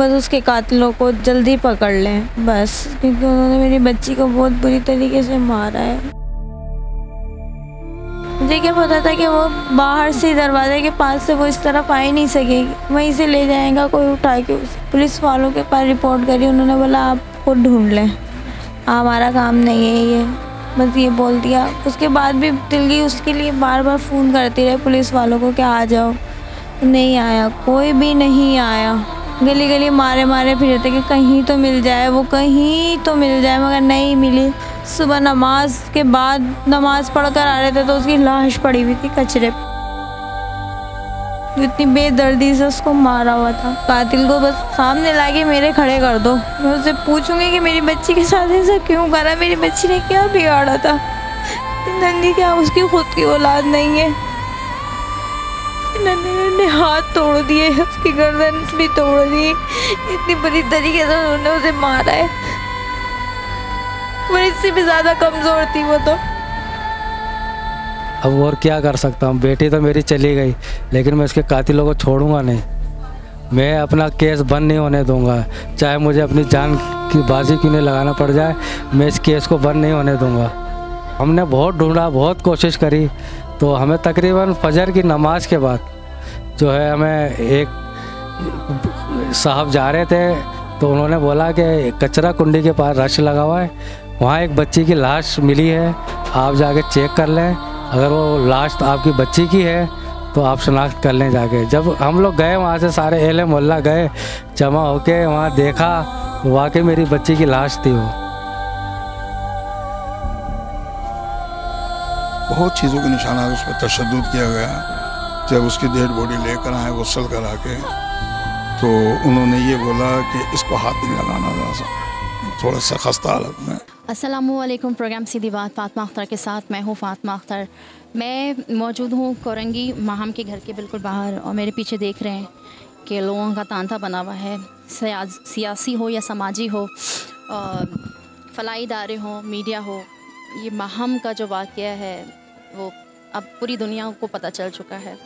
बस उसके कातिलों को जल्दी पकड़ लें, बस, क्योंकि उन्होंने मेरी बच्ची को बहुत बुरी तरीके से मारा है। मुझे क्या पता था कि वो बाहर से दरवाजे के पास से वो इस तरफ़ आ ही नहीं सकेगी वहीं से ले जाएगा, कोई उठा के उसे पुलिस वालों के पास रिपोर्ट करी, उन्होंने बोला आप खुद ढूंढ लें, हमारा काम नहीं है ये। बस ये बोल दिया। उसके बाद भी दिल गई उसके लिए बार बार फ़ोन करती रहे पुलिस वालों को कि आ जाओ। नहीं आया, कोई भी नहीं आया। गली गली मारे मारे फिर थे कि कहीं तो मिल जाए, वो कहीं तो मिल जाए, मगर नहीं मिली। सुबह नमाज़ के बाद नमाज़ पढ़ कर आ रहे थे तो उसकी लाश पड़ी हुई थी कचरे इतनी बेदर्दी से उसको मारा हुआ था। कातिल को बस सामने लाके मेरे खड़े कर दो। मैं उससे पूछूँगी कि मेरी बच्ची के साथ ऐसा क्यों करा? मेरी बच्ची ने क्या बिगाड़ा था? नंदी क्या उसकी खुद की औलाद नहीं है? नन्हे ने हाथ तोड़ दिए, उसकी गर्दन भी तोड़ दी। इतनी बुरी तरीके से उन्होंने उसे मारा है। पर इससे भी ज़्यादा कमज़ोर थी वो तो। अब और क्या कर सकता हूँ? बेटी तो मेरी चली गई, लेकिन मैं उसके कातिलों को छोड़ूँगा नहीं। मैं अपना केस बंद नहीं होने दूँगा। चाहे मुझे अपनी जान की बाजी क्यों नहीं लगाना पड़ जाए, मैं इस केस को बंद नहीं होने दूँगा। हमने बहुत ढूंढा, बहुत कोशिश करी। तो हमें तकरीबन फजर की नमाज़ के बाद जो है हमें एक साहब जा रहे थे तो उन्होंने बोला कि कचरा कुंडी के पास रश लगा हुआ है, वहाँ एक बच्ची की लाश मिली है, आप जाके चेक कर लें, अगर वो लाश तो आपकी बच्ची की है तो आप शनाख्त कर लें जाके। जब हम लोग गए वहाँ से, सारे एल मोहल्ला गए, जमा होके वहाँ देखा, वाकई मेरी बच्ची की लाश थी वो। बहुत चीज़ों के निशाना उस पर तशद किया गया जब उसकी डेड बॉडी लेकर आए गसल करा के तो उन्होंने ये बोला कि इसको हाथ नहीं लगाना थोड़ा सा खस्ता हालत में। असलम प्रोग्राम सीधी बात, फातमा अख्तर के साथ। मैं हूँ फातमा अख्तर। मैं मौजूद हूँ कोरंगी माहम के घर के बिल्कुल बाहर और मेरे पीछे देख रहे हैं कि लोगों का तांता बना हुआ है। सियासी हो या समाजी हो फलाई इदारे हों, मीडिया हो, ये माहम का जो वाक़ है वो अब पूरी दुनिया को पता चल चुका है।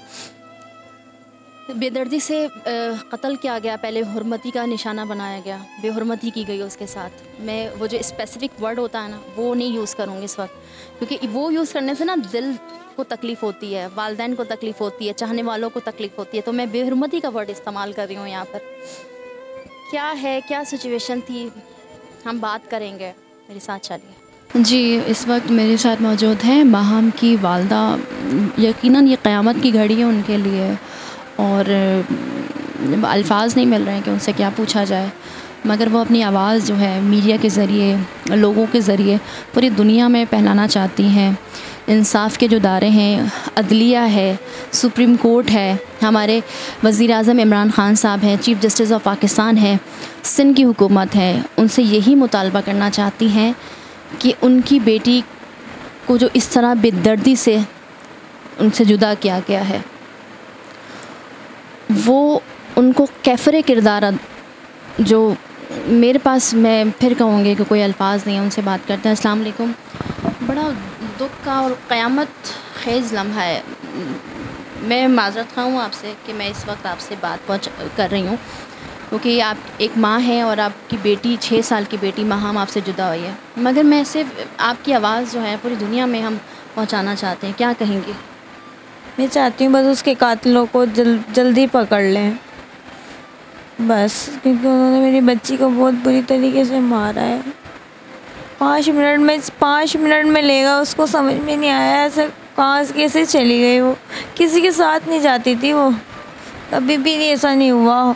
बेदर्दी से कत्ल किया गया, पहले हरमती का निशाना बनाया गया, बेहरमती की गई उसके साथ। मैं, वो जो स्पेसिफिक वर्ड होता है ना, वो नहीं यूज़ करूँगी इस वक्त, क्योंकि वो यूज़ करने से ना दिल को तकलीफ़ होती है, वालदेन को तकलीफ़ होती है, चाहने वालों को तकलीफ़ होती है। तो मैं बेहरमती का वर्ड इस्तेमाल कर रही हूँ यहाँ पर। क्या है, क्या सिचुएशन थी, हम बात करेंगे। मेरे साथ चलिए। जी, इस वक्त मेरे साथ मौजूद हैं माहम की वालदा। यकीनन ये क़यामत की घड़ी है उनके लिए और अल्फाज नहीं मिल रहे हैं कि उनसे क्या पूछा जाए। मगर वो अपनी आवाज़ जो है मीडिया के ज़रिए, लोगों के ज़रिए पूरी दुनिया में फैलाना चाहती हैं। इंसाफ के जो दारे हैं, अदलिया है, सुप्रीम कोर्ट है, हमारे वज़ी अजम इमरान ख़ान साहब हैं, चीफ़ जस्टिस ऑफ़ पाकिस्तान है, सिंध की हुकूमत है, उनसे यही मुतालबा करना चाहती हैं कि उनकी बेटी को जो इस तरह बेदर्दी से उनसे जुदा किया गया है, वो उनको कैफरे किरदार जो मेरे पास मैं फिर कहूँगी कि कोई अल्फाज नहीं है, उनसे बात करते हैं। अस्सलाम वालेकुम। बड़ा दुख का और क़यामत खेज़ लम्हा है। मैं माजरत खाऊँ आपसे कि मैं इस वक्त आपसे बात पहुँच, कर रही हूँ। क्योंकि आप एक माँ हैं और आपकी बेटी, छः साल की बेटी माहम आपसे जुदा हुई है। मगर मैं सिर्फ़ आपकी आवाज़ जो है पूरी दुनिया में हम पहुँचाना चाहते हैं। क्या कहेंगे? मैं चाहती हूँ बस उसके कातिलों को जल, जल्दी पकड़ लें। बस, क्योंकि उन्होंने मेरी बच्ची को बहुत बुरी तरीके से मारा है। पाँच मिनट में, पाँच मिनट में लेगा, उसको समझ में नहीं आया ऐसे कहाँ कैसे चली गई वो? किसी के साथ नहीं जाती थी वो। कभी भी ऐसा नहीं हुआ।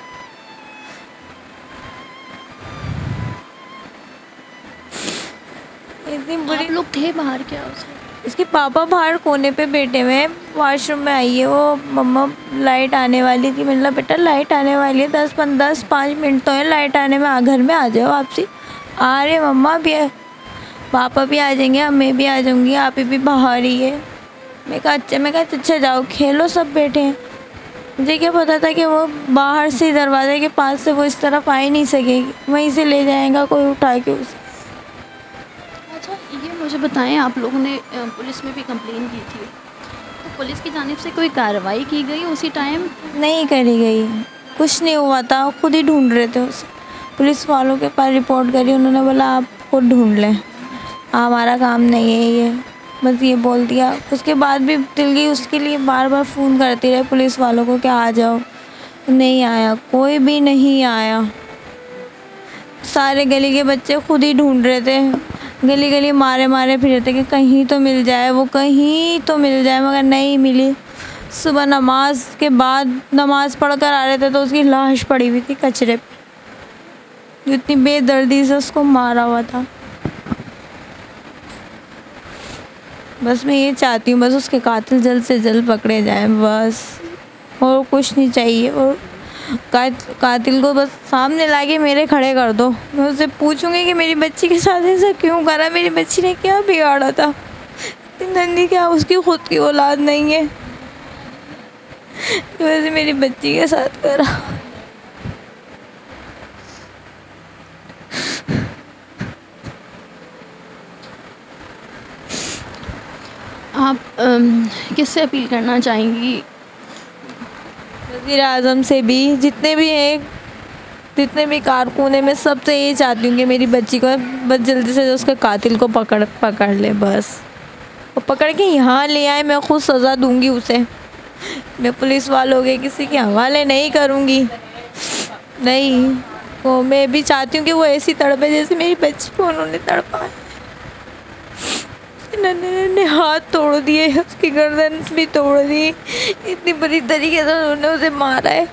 इतनी बुरी लोग थे बाहर क्या उसे इसके पापा बाहर कोने पे बैठे हुए हैं। वॉशरूम में आई है वो। मम्मा लाइट आने वाली थी। मतलब बेटा लाइट आने वाली है। दस पन दस पाँच मिनट तो है। लाइट आने में आ घर में आ जाओ आपसी आ रहे मम्मा भी है। पापा भी आ जाएँगे मैं भी आ जाऊँगी। आप भी बाहर ही है। मैं कहा अच्छा मैं कहा अच्छा जाओ। खेलो सब बैठे हैं। मुझे क्या पता था कि वो बाहर से दरवाजे के पास से वो इस तरफ़ आ ही नहीं सकेगी। वहीं से ले जाएगा कोई उठा के उसे। मुझे बताएँ, आप लोगों ने पुलिस में भी कंप्लेन की थी। तो पुलिस की जानब से कोई कार्रवाई की गई उसी टाइम नहीं करी गई। कुछ नहीं हुआ था, खुद ही ढूंढ रहे थे उसे पुलिस वालों के पास रिपोर्ट करी, उन्होंने बोला, आप खुद ढूंढ लें। हमारा काम नहीं है ये। बस ये बोल दिया। उसके बाद भी दिल गई, उसके लिए बार बार फ़ोन करती रहे पुलिस वालों को कि आ जाओ? नहीं आया, कोई भी नहीं आया। सारे गली के बच्चे खुद ही ढूंढ रहे थे। गली गली मारे मारे फिर थे कि कहीं तो मिल जाए, वो कहीं तो मिल जाए, मगर नहीं मिली। सुबह नमाज़ के बाद नमाज़ पढ़कर आ रहे थे तो उसकी लाश पड़ी हुई थी कचरे पे। इतनी बेदर्दी से उसको मारा हुआ था। बस मैं ये चाहती हूँ, बस उसके कातिल जल्द से जल्द पकड़े जाएँ, बस। और कुछ नहीं चाहिए, और कातिल को बस सामने ला के मेरे खड़े कर दो। मैं उससे पूछूँगी कि मेरी बच्ची के साथ ऐसा क्यों करा? मेरी बच्ची ने क्या बिगाड़ा था? नंदी क्या? उसकी खुद की औलाद नहीं है। वैसे मेरी बच्ची के साथ करा। आप किससे अपील करना चाहेंगी? वज़ीर अजम से भी, जितने भी हैं, जितने भी कारकुन हैं, मैं सब सबसे ये चाहती हूँ कि मेरी बच्ची को, बस जल्दी से उसके कातिल को पकड़ पकड़ ले, बस। वो पकड़ के यहाँ ले आए, मैं खुद सज़ा दूँगी उसे। मैं पुलिस वालों के किसी के हवाले नहीं करूँगी। नहीं, वो मैं भी चाहती हूँ कि वो ऐसी तड़पे जैसे मेरी बच्ची को उन्होंने तड़पा नन्हे हाथ तोड़ दिए, उसकी गर्दन भी तोड़ दी। इतनी बुरी तरीके से उन्होंने उसे मारा है।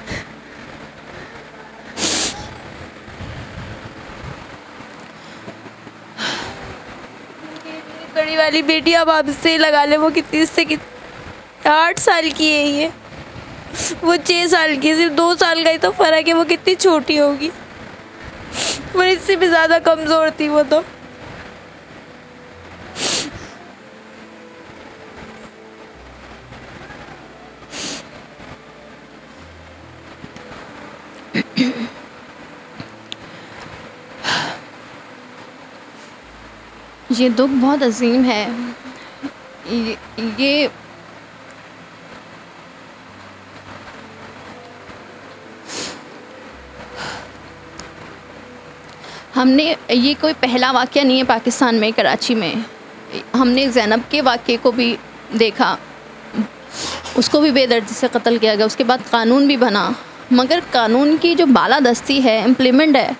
बड़ी वाली बेटी, अब आपसे लगा ले, वो कितनी, इससे कितनी, आठ साल की है ये। वो छः साल की सिर्फ़ दो साल का ही तो फ़र्क है, वो कितनी छोटी होगी। वो इससे भी ज़्यादा कमज़ोर थी वो तो। ये दुख बहुत अजीम है। ये, हमने ये कोई पहला वाक़ नहीं है पाकिस्तान में कराची में। हमने जैनब के वाक़े को भी देखा उसको भी बेदर्दी से कत्ल किया गया उसके बाद कानून भी बना। मगर कानून की जो बालादस्ती है इम्प्लीमेंट है,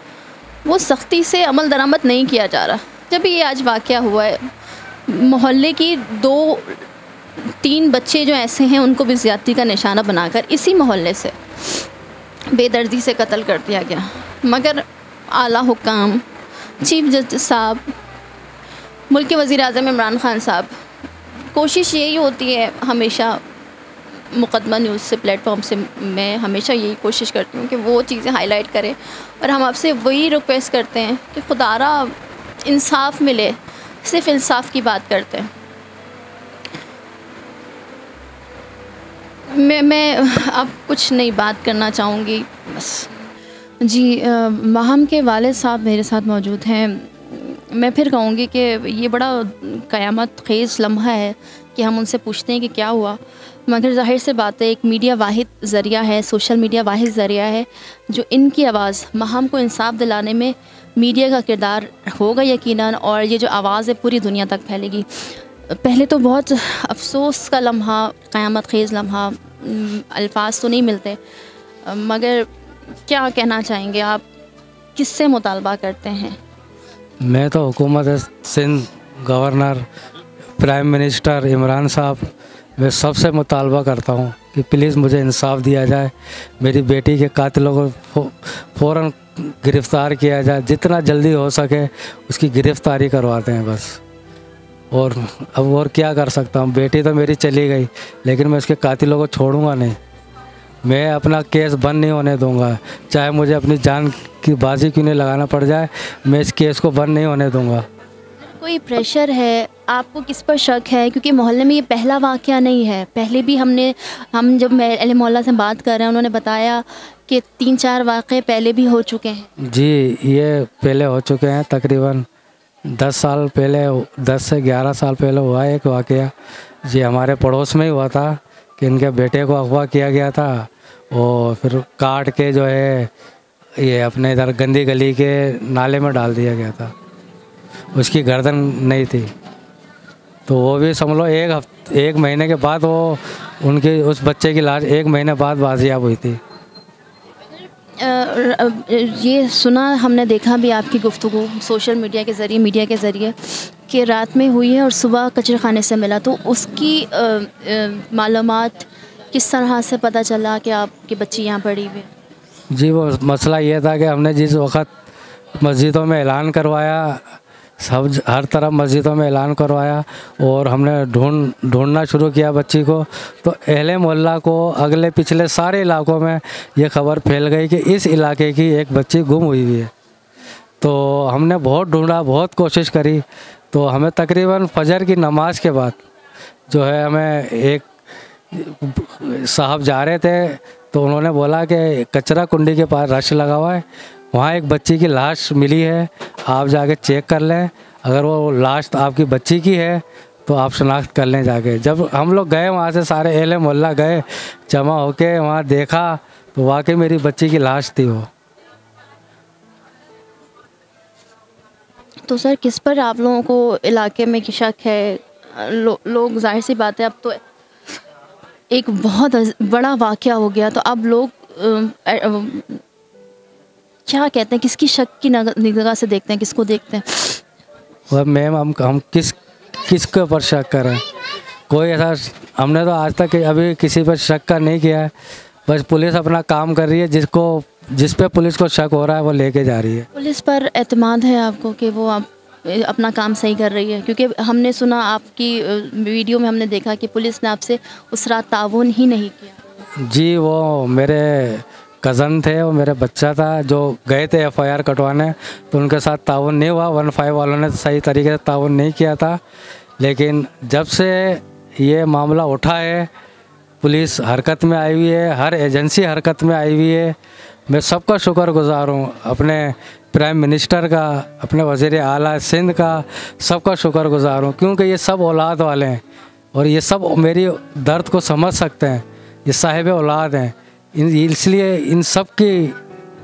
वो सख्ती से अमल दरामद नहीं किया जा रहा। जब ये आज वाक़ हुआ है, मोहल्ले की दो, तीन बच्चे जो ऐसे हैं, उनको भी ज़्यादती का निशाना बनाकर इसी मोहल्ले से बेदर्दी से कत्ल कर दिया गया। मगर आला हुकाम, चीफ जज साहब, मुल्क के वज़ी अजम इमरान ख़ान साहब, कोशिश यही होती है हमेशा मुकदमा न्यूज़ से प्लेटफॉर्म से मैं हमेशा यही कोशिश करती हूँ कि वो चीज़ें हाईलाइट करें। और हम आपसे वही रिक्वेस्ट करते हैं कि खुदारा इंसाफ मिले, सिर्फ़ इंसाफ की बात करते हैं। मैं मैं अब कुछ नई बात करना चाहूँगी, बस। जी माहम के वाले साहब मेरे साथ मौजूद हैं। मैं फिर कहूँगी कि ये बड़ा क़यामत खेज़ लम्हा है कि हम उनसे पूछते हैं कि क्या हुआ। मगर ज़ाहिर से बात है, एक मीडिया वाहिद ज़रिया है, सोशल मीडिया वाहिद ज़रिया है, जो इनकी आवाज़, माहम को इंसाफ दिलाने में मीडिया का किरदार होगा यकीनन, और ये जो आवाज़ है, पूरी दुनिया तक फैलेगी। पहले तो बहुत अफसोस का लम्हा, क़यामत खेज़ लम्हा अल्फाज तो नहीं मिलते। मगर क्या कहना चाहेंगे आप? किससे मुतालबा करते हैं? मैं तो हुकूमत Sindh governor, prime minister Imran साहब मैं सबसे मुतालबा करता हूँ कि प्लीज़ मुझे इंसाफ दिया जाए, मेरी बेटी के कातिलों को फ़ौर गिरफ़्तार किया जाए, जितना जल्दी हो सके उसकी गिरफ़्तारी करवाते हैं बस। और, अब और क्या कर सकता हूँ? बेटी तो मेरी चली गई, लेकिन मैं उसके कातिलों को छोड़ूँगा नहीं। मैं अपना केस बंद नहीं होने दूँगा। चाहे मुझे अपनी जान की बाजी क्यों नहीं लगाना पड़ जाए, मैं इस केस को बंद नहीं होने दूँगा। कोई प्रेशर है? आपको किस पर शक है? क्योंकि मोहल्ले में ये पहला वाक़ नहीं है। पहले भी हमने, हम जब अली मोहल्ला से बात कर रहे हैं, उन्होंने बताया कि तीन चार वाक़े पहले भी हो चुके हैं। जी, ये पहले हो चुके हैं, तकरीबन दस साल पहले, दस से ग्यारह साल पहले हुआ एक वाक़ जी, हमारे पड़ोस में ही हुआ था कि इनके बेटे को अगवा किया गया था। और फिर काट के जो है, ये अपने इधर गंदी गली के नाले में डाल दिया गया था। उसकी गर्दन नहीं थी। तो वो भी समझ लो एक हफ़्ते एक महीने के बाद वो उनकी उस बच्चे की लाश एक महीने बाद बाजियाब हुई थी। ये सुना हमने देखा भी आपकी गुफ्तु सोशल मीडिया के ज़रिए मीडिया के ज़रिए कि रात में हुई है और सुबह कचरे खाने से मिला। तो उसकी मालूम किस तरह से पता चला कि आपकी बच्ची यहाँ पड़ी हुई जी वो मसला ये था कि हमने जिस वक्त मस्जिदों में ऐलान करवाया सब हर तरफ़ मस्जिदों में ऐलान करवाया और हमने ढूंढ, ढूंढना शुरू किया बच्ची को। तो अहले मोहल्ला को अगले पिछले सारे इलाकों में ये खबर फैल गई कि इस इलाके की एक बच्ची गुम हुई हुई है। तो हमने बहुत ढूंढा, बहुत कोशिश करी। तो हमें तकरीबन फजर की नमाज़ के बाद जो है हमें एक साहब जा रहे थे तो उन्होंने बोला कि कचरा कुंडी के पास रश लगा हुआ है। वहाँ एक बच्ची की लाश मिली है आप जाके चेक कर लें। अगर वो लाश आपकी बच्ची की है तो आप शनाख्त कर लें जाके। जब हम लोग गए वहाँ से सारे एले मोहल्ला गए जमा होके वहाँ देखा तो वाकई मेरी बच्ची की लाश थी वो। तो सर किस पर आप लोगों को इलाके में शक है? लो, लोग ज़ाहिर सी बात है अब तो एक बहुत बड़ा वाक़ हो गया तो अब लोग क्या कहते हैं? किसकी शक की निगाह से देखते हैं? किसको देखते हैं? वह मैम हम हम किस किसके ऊपर शक करें कोई ऐसा हमने तो आज तक अभी किसी पर शक का नहीं किया है। बस पुलिस अपना काम कर रही है जिसको जिस पे पुलिस को शक हो रहा है वो लेके जा रही है। पुलिस पर एतमाद है आपको कि वो आप अपना काम सही कर रही है? क्योंकि हमने सुना आपकी वीडियो में हमने देखा कि पुलिस ने आपसे उस रात ताउन ही नहीं किया। जी वो मेरे कज़न थे और मेरे बच्चा था जो गए थे एफआईआर कटवाने तो उनके साथ ताउन नहीं हुआ। वन फाइव वालों ने सही तरीके से ताउन नहीं किया था। लेकिन जब से ये मामला उठा है, पुलिस हरकत में आई हुई है, हर एजेंसी हरकत में आई हुई है, मैं सबका शुक्र गुज़ार हूँ। अपने प्राइम मिनिस्टर का, अपने वज़ीर आला सिंध का सबका शुक्र गुज़ार हूँ, क्योंकि ये सब औलाद वाले हैं और ये सब मेरी दर्द को समझ सकते हैं। ये साहिब औलाद हैं। इसलिए इन सब की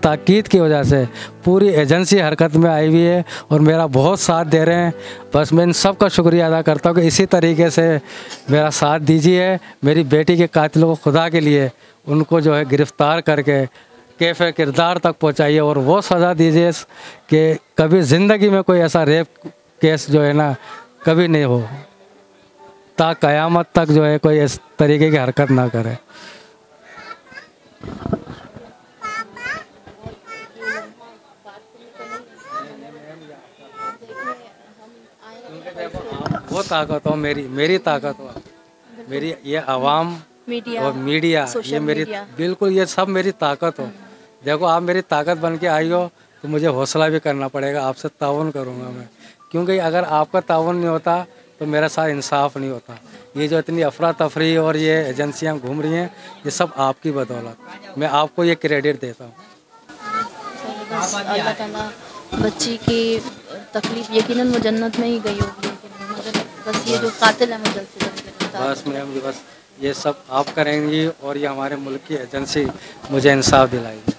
ताकीद की वजह से पूरी एजेंसी हरकत में आई हुई है और मेरा बहुत साथ दे रहे हैं। बस मैं इन सब का शुक्रिया अदा करता हूँ कि इसी तरीके से मेरा साथ दीजिए, मेरी बेटी के कातिलों को खुदा के लिए उनको जो है गिरफ़्तार करके कैफ़ किरदार तक पहुँचाइए और वो सज़ा दीजिए कि कभी ज़िंदगी में कोई ऐसा रेप केस जो है ना कभी नहीं हो ता क़यामत तक जो है कोई इस तरीके की हरकत ना करे। वो ताकत हो मेरी मेरी ताकत हो। मेरी ये आवाम मीडिया और मीडिया ये मेरी मीडिया। बिल्कुल ये सब मेरी ताकत हो। देखो आप मेरी ताकत बन के आई हो तो मुझे हौसला भी करना पड़ेगा। आपसे ताउन करूँगा मैं। क्योंकि अगर आपका ताउन नहीं होता तो मेरे साथ इंसाफ नहीं होता। ये जो इतनी अफरा तफरी और ये एजेंसियाँ घूम रही हैं ये सब आपकी बदौलत। मैं आपको ये क्रेडिट देता हूँ। बच्ची की तकलीफ़ यकीनन वो जन्नत में ही गई होगी बस ये जो कातिल है वो जल्द से जल्द बस मैम बस ये सब आप करेंगी और ये हमारे मुल्क की एजेंसी मुझे इंसाफ दिलाएगी।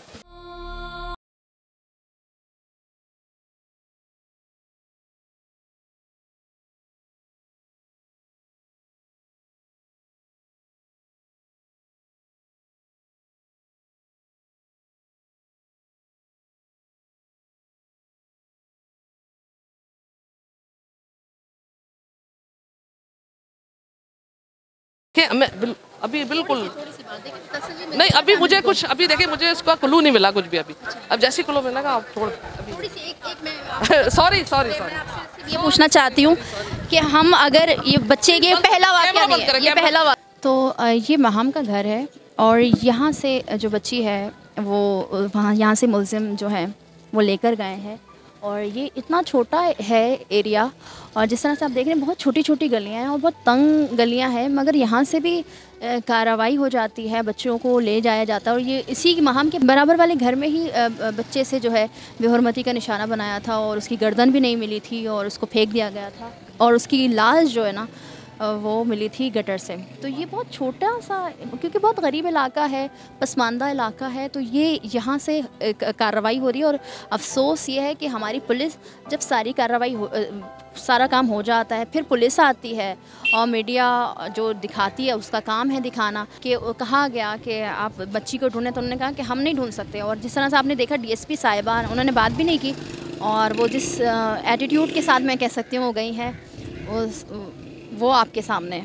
कि मैं बिल, अभी बिल्कुल नहीं अभी मुझे कुछ अभी देखिए मुझे इसका क्लू नहीं मिला कुछ भी अभी। अब जैसे क्लू मिलेगा आप छोड़ सॉरी सॉरी सॉरी ये पूछना चाहती हूँ कि हम अगर ये बच्चे के पहला वाक्य नहीं है ये पहला वाक्य तो ये महाम का घर है और यहाँ से जो बच्ची है वो वहाँ यहाँ से मुलजिम जो है वो लेकर गए हैं और ये इतना छोटा है एरिया और जिस तरह से आप देख रहे हैं, बहुत छोटी छोटी गलियाँ हैं और बहुत तंग गलियाँ हैं, मगर यहाँ से भी कार्रवाई हो जाती है, बच्चों को ले जाया जाता है और ये इसी महाम के बराबर वाले घर में ही बच्चे से जो है, बेहरमती का निशाना बनाया था और उसकी गर्दन भी नहीं मिली थी और उसको फेंक दिया गया था। और उसकी लाश जो है ना वो मिली थी गटर से। तो ये बहुत छोटा सा, क्योंकि बहुत गरीब इलाका है, पसमानदा इलाका है तो ये यहाँ से कार्रवाई हो रही है और अफसोस ये है कि हमारी पुलिस जब सारी कार्रवाई सारा काम हो जाता है, फिर पुलिस आती है और मीडिया जो दिखाती है, उसका काम है दिखाना कि कहा गया कि आप बच्ची को ढूंढें तो उन्होंने कहा कि हम नहीं ढूंढ सकते। और जिस तरह से आपने देखा, डीएसपी साहिबान, उन्होंने बात भी नहीं की और वो जिस एटीट्यूड के साथ मैं कह सकती हूँ, वो गई हैं वो आपके सामने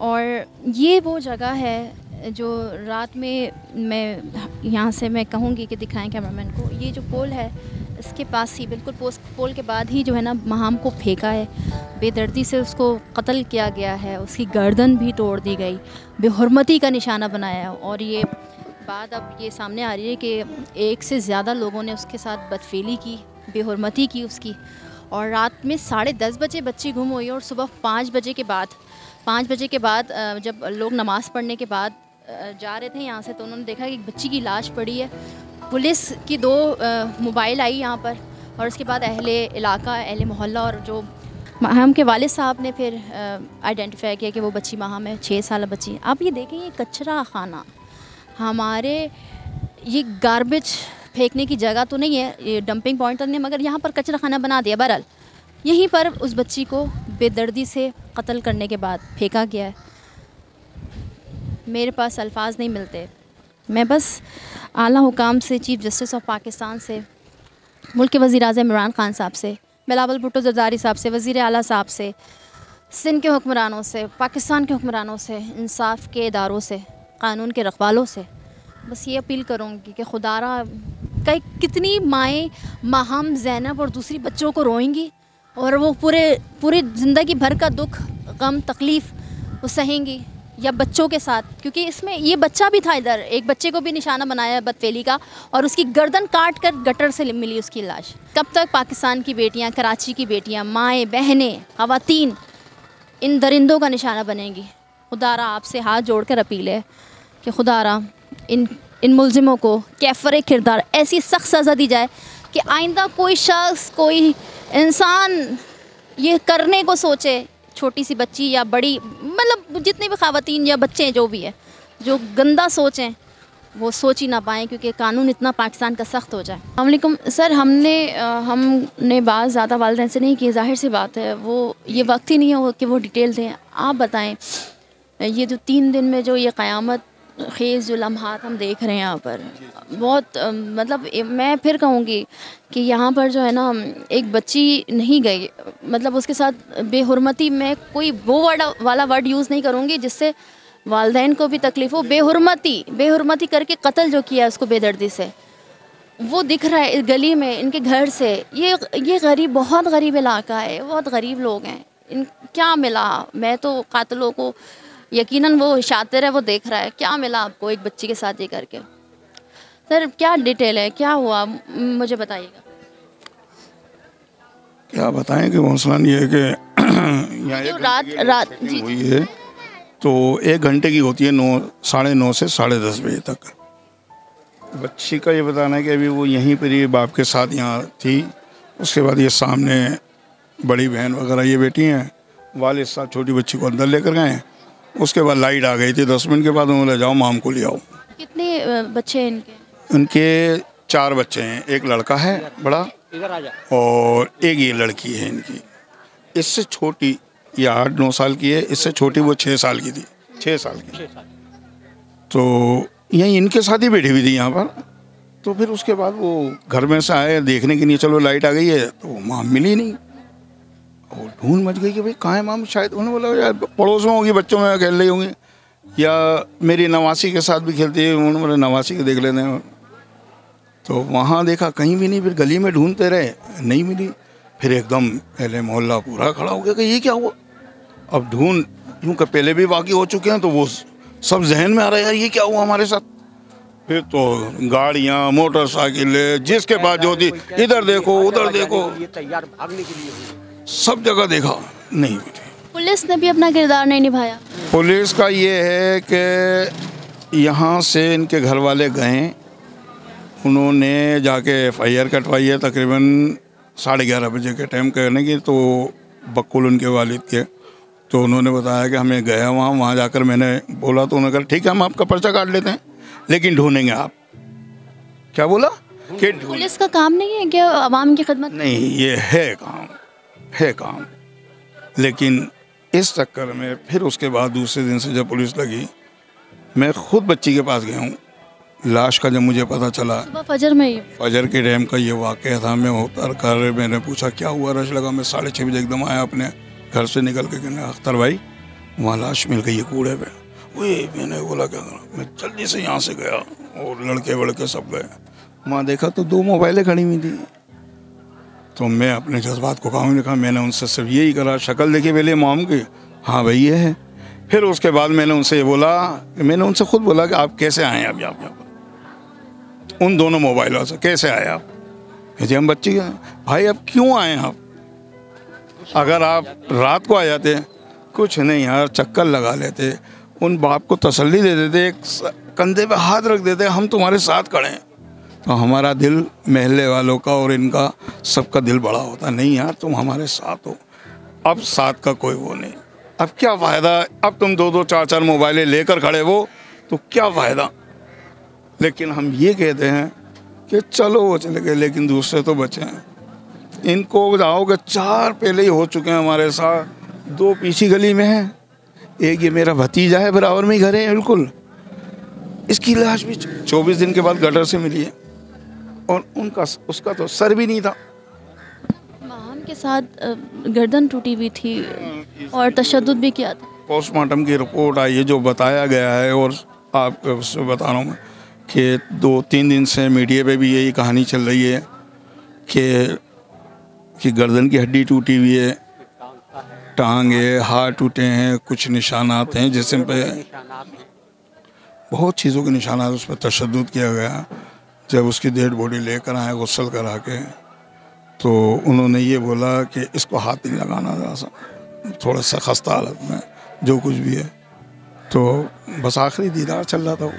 और ये वो जगह है जो रात में मैं यहाँ से मैं कहूँगी कि दिखाएँ कैमरामैन को। ये जो पोल है, इसके पास ही बिल्कुल पोस्ट, पोल के बाद ही जो है ना महाम को फेंका है। बेदर्दी से उसको कत्ल किया गया है। उसकी गर्दन भी तोड़ दी गई। बेहरमती का निशाना बनाया और ये बात अब ये सामने आ रही है कि एक से ज़्यादा लोगों ने उसके साथ बदफेली की, बेहरमती की उसकी। और रात में साढ़े दस बजे बच्ची गुम हुई और सुबह पाँच बजे के बाद, पाँच बजे के बाद जब लोग नमाज़ पढ़ने के बाद जा रहे थे यहाँ से तो उन्होंने देखा कि बच्ची की लाश पड़ी है। पुलिस की दो मोबाइल आई यहाँ पर और उसके बाद अहले इलाका, अहले मोहल्ला और जो माहम के वाले साहब ने फिर आइडेंटिफाई किया कि वो बच्ची माहम है, छः साल बच्ची। आप ये देखें, ये कचरा खाना, हमारे ये गार्बेज फेंकने की जगह तो नहीं है, ये डंपिंग पॉइंट तो नहीं मगर यहाँ पर कचरा खाना बना दिया बहरहाल। यहीं पर उस बच्ची को बेदर्दी से कत्ल करने के बाद फेंका गया है। मेरे पास अल्फाज नहीं मिलते। मैं बस आला हुकाम से, चीफ़ जस्टिस ऑफ़ पाकिस्तान से, मुल्क के वज़ी अजम इमरान ख़ान साहब से, बिलावल भुट्टो जरदारी साहब से वज़ी अली साहब से, सिंध के हुक्मरानों से, पाकिस्तान के हुक्मरानों से, इंसाफ के इदारों से, कानून के रखवालों से, बस ये अपील करूँगी कि खुदारा कई कितनी माएँ माहम जैनब और दूसरी बच्चों को रोएँगी और वो पूरे, पूरी ज़िंदगी भर का दुख, गम, तकलीफ़ वो सहेंगी या बच्चों के साथ। क्योंकि इसमें ये बच्चा भी था इधर, एक बच्चे को भी निशाना बनाया बदफेली का और उसकी गर्दन काट कर गटर से मिली उसकी लाश। कब तक पाकिस्तान की बेटियाँ, कराची की बेटियाँ, माएँ, बहनें खातन इन दरिंदों का निशाना बनेंगी। खुदारा आपसे हाथ जोड़ कर अपील है कि खुदारा इन इन मुलजिमों को कैफर किरदार ऐसी सख्त सज़ा दी जाए कि आइंदा कोई शख्स, कोई इंसान ये करने को सोचे, छोटी सी बच्ची या बड़ी मतलब जितनी भी खातन या बच्चे हैं जो भी है, जो गंदा सोचें, वो सोच ही ना पाएँ क्योंकि कानून इतना पाकिस्तान का सख्त हो जाए। अल्लाम सर, हमने हमने बात ज़्यादा वालदेन से नहीं की, ज़ाहिर सी बात है, वो, ये वक्त ही नहीं है कि वो डिटेल दें। आप बताएँ, ये जो तीन दिन में जो ये क़यामत खेज़ जो लम्हात हम देख रहे हैं यहाँ पर, बहुत मतलब मैं फिर कहूँगी कि यहाँ पर जो है ना, एक बच्ची नहीं गई मतलब उसके साथ बेहरमती मैं कोई वो वर्ड वाला वर्ड यूज़ नहीं करूँगी जिससे वालदेन को भी तकलीफ़ हो। बेहरमती बेहरमती करके कत्ल जो किया उसको बेदर्दी से, वो दिख रहा है गली में, इनके घर से। ये ये गरीब, बहुत गरीब इलाका है, बहुत गरीब लोग हैं। इन, क्या मिला? मैं तो कातलों को यकीनन वो शातिर है वो देख रहा है। क्या मिला आपको एक बच्ची के साथ ये करके? सर क्या डिटेल है? क्या हुआ? मुझे बताइएगा। क्या बताएँ कि मौसलान ये है कि यहाँ एक रात रात जी हुई है तो एक घंटे की होती है नौ साढ़े नौ से साढ़े दस बजे तक। बच्ची का ये बताना है कि अभी वो यहीं पर ही बाप के साथ यहाँ थी। उसके बाद ये सामने बड़ी बहन वगैरह ये बेटी हैं। वाले साथ छोटी बच्ची को अंदर लेकर गए उसके बाद लाइट आ गई थी दस मिनट के बाद उन्होंने जाओ माम को ले आओ। कितने बच्चे हैं इनके? इनके चार बच्चे हैं। एक लड़का है बड़ा और एक ये लड़की है इनकी। इससे छोटी ये आठ नौ साल की है। इससे छोटी वो छः साल की थी। छः साल की। तो यहीं इनके साथ ही बैठी हुई थी यहाँ पर। तो फिर उसके बाद वो घर में से आए देखने के लिए चलो लाइट आ गई है। तो माम मिली नहीं। और ढूंढ मच गई कि भाई कहाँ है माम? शायद उन्होंने बोला यार पड़ोस में होगी बच्चों में खेल रही होंगी। या मेरी नवासी के साथ भी खेलती है उन्होंने बोला नवासी के देख लेते हैं। तो वहाँ देखा कहीं भी नहीं फिर गली में ढूंढते रहे नहीं मिली। फिर एकदम पहले मोहल्ला पूरा खड़ा हो गया कि ये क्या हुआ? अब ढूंढ यूँ कि पहले भी बाकी हो चुके हैं तो वो सब जहन में आ रहा है यार ये क्या हुआ हमारे साथ? फिर तो गाड़ियाँ मोटरसाइकिलें जिसके पास जो थी इधर देखो उधर देखो। ये तैयार भागने के लिए सब जगह देखा नहीं मिली। पुलिस ने भी अपना किरदार नहीं निभाया। पुलिस का ये है कि यहाँ से इनके घर वाले गए उन्होंने जाके एफ़ आई आर कटवाई है तकरीबन साढ़े ग्यारह बजे के टाइम करने की तो बकुल उनके वालिद के। तो उन्होंने बताया कि हमें गया वहाँ वहाँ जाकर मैंने बोला तो उन्होंने कहा ठीक है हम आपका पर्चा काट लेते हैं लेकिन ढूंढेंगे आप। क्या बोला? कि पुलिस का काम नहीं है कि आवाम की खिदमत? नहीं ये है काम। है काम। लेकिन इस चक्कर में फिर उसके बाद दूसरे दिन से जब पुलिस लगी मैं खुद बच्ची के पास गया हूँ। लाश का जब मुझे पता चला फजर में ही। फजर के डैम का ये वाक़ था मैं उतर कर मैंने पूछा क्या हुआ? रश लगा मैं साढ़े छः बजे एकदम आया अपने घर से निकल के कहने अख्तर भाई वहाँ लाश मिल गई है कूड़े पे। वही मैंने बोला क्या करा? मैं जल्दी से यहाँ से गया और लड़के वड़के सब गए। वहाँ देखा तो दो मोबाइलें खड़ी हुई थी। तो मैं अपने जज्बात को काम लिखा मैंने उनसे सिर्फ़ यही करा, शक्ल देखी पहले मोम की। हाँ भाई, ये है। फिर उसके बाद मैंने उनसे ये बोला, मैंने उनसे खुद बोला कि आप कैसे आए अभी आप यहाँ पर उन दोनों मोबाइलों से, कैसे आए आप? जी हम बच्चे भाई, अब क्यों आए हैं आप? अगर आप रात को आ जाते, कुछ नहीं यार, चक्कर लगा लेते, उन बाप को तसल्ली दे देते कंधे पे हाथ रख देते, हम तुम्हारे साथ खड़े हैं। तो हमारा दिल महल्ले वालों का और इनका सबका दिल बड़ा होता नहीं यार, तुम हमारे साथ हो। अब साथ का कोई वो नहीं। अब क्या फ़ायदा? अब तुम दो दो चार चार मोबाइलें लेकर खड़े हो तो क्या फ़ायदा? लेकिन हम ये कहते हैं कि चलो वो चले गए, लेकिन दूसरे तो बचे हैं। इनको जाओगे चार पहले ही हो चुके हैं हमारे साथ। दो पीछी गली में है। एक ये मेरा भतीजा है, बराबर में ही घर है, बिल्कुल। इसकी लाश भी चौबीस दिन के बाद गटर से मिली है। और उनका उसका तो सर भी नहीं था। माहम के साथ गर्दन टूटी हुई थी और तशद भी किया था। पोस्टमार्टम की रिपोर्ट आई है जो बताया गया है और आप उससे बता रहा हूँ मैं कि दो तीन दिन से मीडिया पे भी यही कहानी चल रही है कि कि गर्दन की हड्डी टूटी हुई है टांग है हाथ टूटे हैं कुछ निशानात हैं जिसम पे बहुत चीज़ों के निशानात उस पर तशद किया गया। जब उसकी डेड बॉडी लेकर आए, गुस्सल करा के तो उन्होंने ये बोला कि इसको हाथ नहीं लगाना ज़रा थोड़ा सा खस्ता हालत में, जो कुछ भी है। तो बस आखिरी दीदार चल रहा था वो।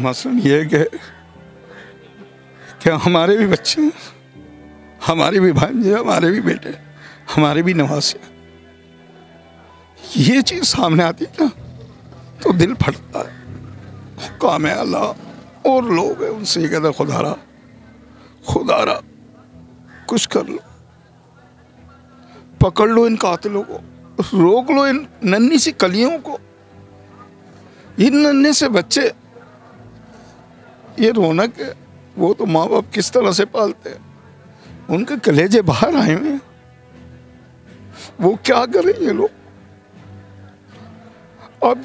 मसलन ये कि कि हमारे भी बच्चे हैं, हमारे भी भांजे हमारे भी बेटे हमारे भी नवासे ये चीज़ सामने आती है ना तो दिल फटता है। काम है अल्लाह और लोग हैं उनसे ये कहते खुदारा खुदारा, कुछ कर लो। पकड़ लो इन कातिलों को, रोक लो इन नन्ही सी कलियों को। इन नन्हे से बच्चे, ये रौनक है, वो तो माँ बाप किस तरह से पालते हैं? उनके कलेजे बाहर आए हुए वो क्या करें ये लोग? अब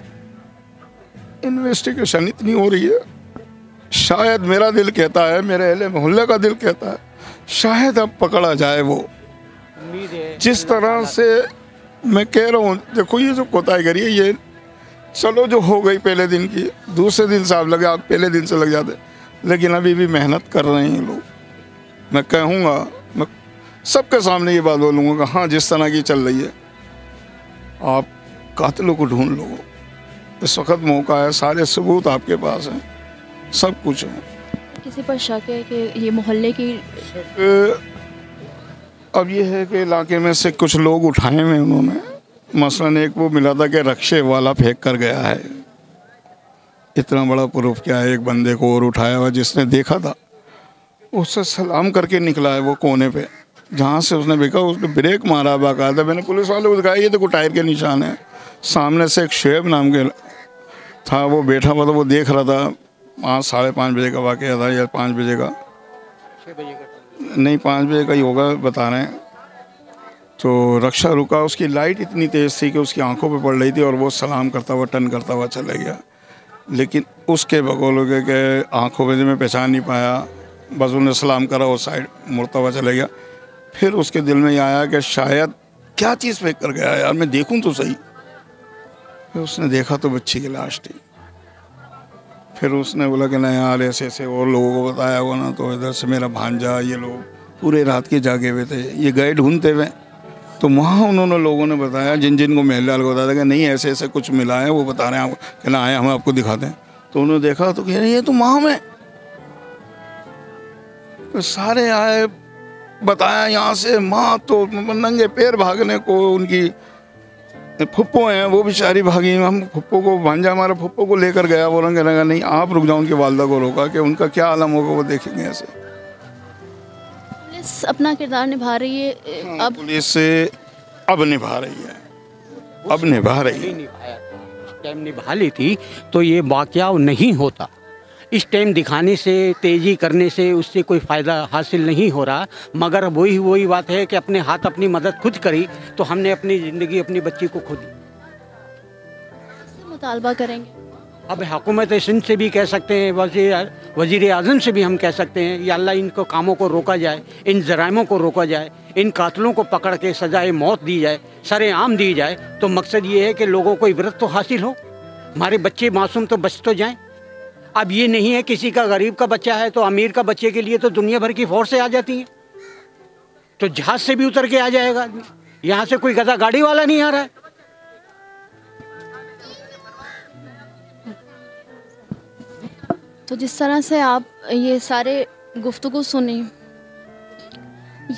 इन्वेस्टिगेशन इतनी हो रही है शायद मेरा दिल कहता है मेरे अहले मोहल्ले का दिल कहता है शायद अब पकड़ा जाए वो। जिस तरह से मैं कह रहा हूँ देखो ये जो कोताही करी है ये चलो जो हो गई पहले दिन की दूसरे दिन से आप लगे आप पहले दिन से लग जाते। लेकिन अभी भी मेहनत कर रहे हैं लोग। मैं कहूँगा मैं सबके सामने ये बात बोलूँगा कि हाँ जिस तरह की चल रही है आप कातिलों को ढूंढ लो। इस वक्त मौका है सारे सबूत आपके पास हैं। सब कुछ है। किसी पर शक है कि ये मोहल्ले की अब ये है कि इलाके में से कुछ लोग उठाए हुए उन्होंने। मसलन एक वो मिला था कि रक्शे वाला फेंक कर गया है। इतना बड़ा प्रूफ क्या है? एक बंदे को और उठाया हुआ जिसने देखा था। उससे सलाम करके निकला है वो कोने पे। जहाँ से उसने देखा उसने ब्रेक मारा बाकायदा। मैंने पुलिस वाले को दिखाया ये देखो टायर के निशान है। सामने से एक शेब नाम के था वो बैठा हुआ था वो देख रहा था। पाँच, साढ़े पाँच बजे का वाक़ था या पाँच बजे का। नहीं, पाँच बजे का ही होगा बता रहे हैं। तो रक्षा रुका, उसकी लाइट इतनी तेज़ थी कि उसकी आँखों पे पड़ रही थी और वो सलाम करता हुआ, टन करता हुआ चला गया। लेकिन उसके बगौल के आँखों पे मैं पहचान नहीं पाया। बस उन्हें सलाम करा वो साइड मुड़ता हुआ चला गया। फिर उसके दिल में ये आया कि शायद क्या चीज़ फेंक कर गया यार, मैं देखूँ तो सही। फिर उसने देखा तो बच्ची की लाश थी। फिर उसने बोला कि नहीं यार, ऐसे ऐसे और लोगों को बताया हुआ ना तो इधर से मेरा भांजा, ये लोग पूरे रात के जागे हुए थे। ये गए ढूंढते हुए। तो वहाँ उन्होंने लोगों ने बताया, जिन जिन को महल को बताया कि नहीं, ऐसे ऐसे कुछ मिला है, वो बता रहे हैं आपको कि ना आए, हम आपको दिखाते हैं तो उन्होंने देखा तो कह रहे ये तो माह में। तो सारे आए, बताया यहाँ से, माँ तो नंगे पैर भागने को उनकी फुप्पो हैं वो बेचारी भागी हम फुप्पो को भांजा हमारा फुप्पो को लेकर गया वो रंग लगा नहीं आप रुक जाओ उनकी वालदा को रोका कि उनका क्या आलम होगा वो देखेंगे ऐसे। पुलिस अपना किरदार निभा रही है हाँ, अब पुलिस से अब निभा रही है। अब निभा रही है। टाइम निभा ली थी तो ये वाक्य नहीं होता। इस टाइम दिखाने से तेज़ी करने से उससे कोई फ़ायदा हासिल नहीं हो रहा। मगर वही वही बात है कि अपने हाथ अपनी मदद खुद करी तो हमने अपनी ज़िंदगी अपनी बच्ची को खुद मुतालबा करेंगे। अब हुकूमत सिंध से भी कह सकते हैं वज़ीर वज़ीर अजम से भी हम कह सकते हैं या अल्लाह इनको कामों को रोका जाए इन जराइमों को रोका जाए इन कातलों को पकड़ के सजाए मौत दी जाए सरे आम दी जाए तो मकसद ये है कि लोगों को इबरत तो हासिल हो। हमारे बच्चे मासूम तो बच तो जाएँ। अब ये नहीं है किसी का गरीब का बच्चा है तो अमीर का बच्चे के लिए तो दुनिया भर की फोर्सें आ जाती हैं। तो जहाज़ से भी उतर के आ जाएगा आदमी। यहाँ से कोई गजा गाड़ी वाला नहीं आ रहा है। तो जिस तरह से आप ये सारे गुफ्तगु सुनी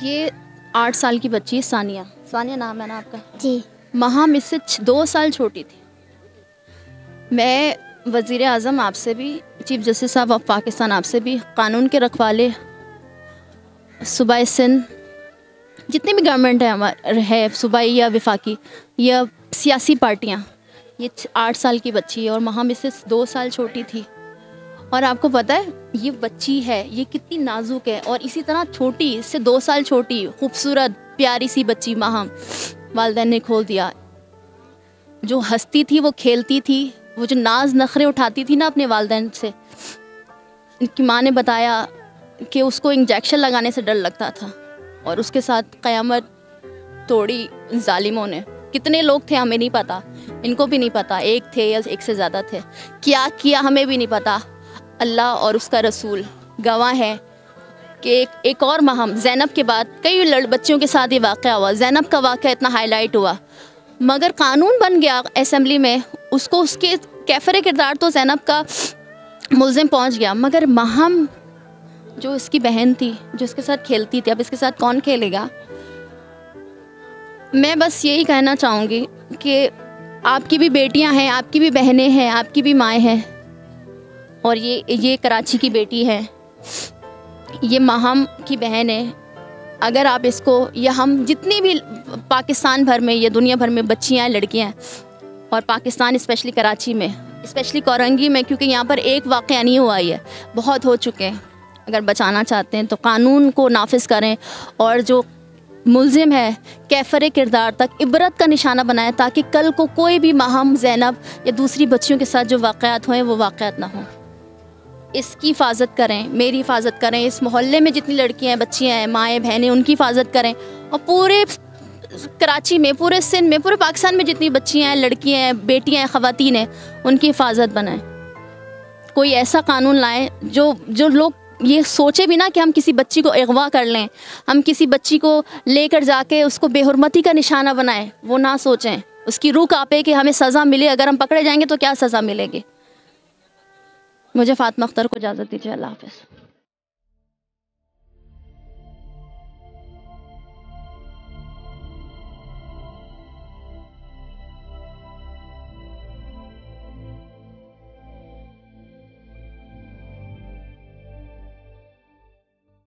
ये आठ साल की बच्ची है सानिया। सानिया नाम है ना आपका? जी। महाम इससे दो साल छोटी थी। मैं वज़ी अजम आपसे भी, चीफ जस्टिस साहब ऑफ़ पाकिस्तान आपसे भी कानून के रखवाले, सूबाई सिंध जितनी भी गवर्नमेंट है, हमारे, है, सूबाई या विफाकी, या सियासी पार्टियाँ, ये आठ साल की बच्ची है और महाम इससे दो साल छोटी थी। और आपको पता है, ये बच्ची है, ये कितनी नाजुक है और इसी तरह छोटी, इससे दो साल छोटी, खूबसूरत, प्यारी सी बच्ची महाम, वालदेन ने खोल दिया। जो हंसती थी, वो खेलती थी वो जो नाज नखरे उठाती थी ना अपने वालदेन से उनकी माँ ने बताया कि उसको इंजेक्शन लगाने से डर लगता था और उसके साथ क़यामत तोड़ी ालिमों ने। कितने लोग थे हमें नहीं पता इनको भी नहीं पता एक थे या एक से ज़्यादा थे। क्या किया हमें भी नहीं पता अल्लाह और उसका रसूल गवाह है कि एक, एक और महम जैनब के बाद कई लड़ बच्चियों के साथ ये वाक़ हुआ जैनब का वाक़ इतना हाईलाइट हुआ। मगर कानून बन गया असम्बली में उसको उसके कैफर किरदार तो जैनब का मुलजिम पहुँच गया। मगर महम जो इसकी बहन थी, जो इसके साथ खेलती थी, अब इसके साथ कौन खेलेगा? मैं बस यही कहना चाहूँगी कि आपकी भी बेटियाँ हैं, आपकी भी बहनें हैं, आपकी भी माएँ हैं, और ये ये कराची की बेटी है। ये महम की बहन है। अगर आप इसको, या हम जितनी भी पाकिस्तान भर में या दुनिया भर में बच्चियाँ लड़कियाँ और पाकिस्तान स्पेशली कराची में स्पेशली कोरंगी में, क्योंकि यहाँ पर एक वाक़ नहीं हुआ है बहुत हो चुके हैं। अगर बचाना चाहते हैं तो कानून को नाफिज करें और जो मुलजिम है, कैफर किरदार तक इबरत का निशाना बनाएँ ताकि कल को कोई भी महम जैनब या दूसरी बच्चियों के साथ जो वाक़ात हुए वो वाक़ात ना हों। इसकी हिफाजत करें, मेरी हिफाजत करें। इस मोहल्ले में जितनी लड़कियाँ हैं, बच्चियाँ हैं, माएँ, बहनें, उनकी हिफाजत करें और पूरे कराची में, पूरे सिंध में, पूरे पाकिस्तान में जितनी बच्चियाँ हैं, लड़कियाँ हैं, बेटियाँ हैं, ख़वातीन हैं, उनकी हिफाजत बनाएँ। कोई ऐसा कानून लाएँ जो जो लोग ये सोचे भी ना कि हम किसी बच्ची को अगवा कर लें, हम किसी बच्ची को लेकर जाके उसको बेहरमती का निशाना बनाएँ, वो ना सोचें। उसकी रूह कापे कि हमें सज़ा मिले, अगर हम पकड़े जाएँगे तो क्या सज़ा मिलेगी। मुझे फ़ातमा अख्तर को इजाज़त दीजिए, अल्लाह हाफ़